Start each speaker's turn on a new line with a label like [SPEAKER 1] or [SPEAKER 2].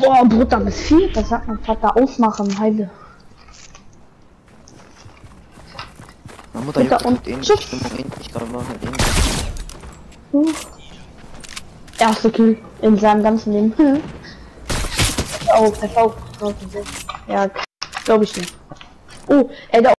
[SPEAKER 1] Boah, Bruder, bis vier. Das sagt mein Vater aufmachen, heile.
[SPEAKER 2] Meine Mutter
[SPEAKER 1] Bitte
[SPEAKER 2] juckt
[SPEAKER 1] halt
[SPEAKER 2] und halt
[SPEAKER 1] ähnlich.
[SPEAKER 2] Ich bin morgen ich glaube wir machen ähnlich. Hm.
[SPEAKER 1] Uh. Erste Kill in seinem ganzen Leben. Hm. Oh, FV. Ja, glaube ich nicht. Oh, ey, da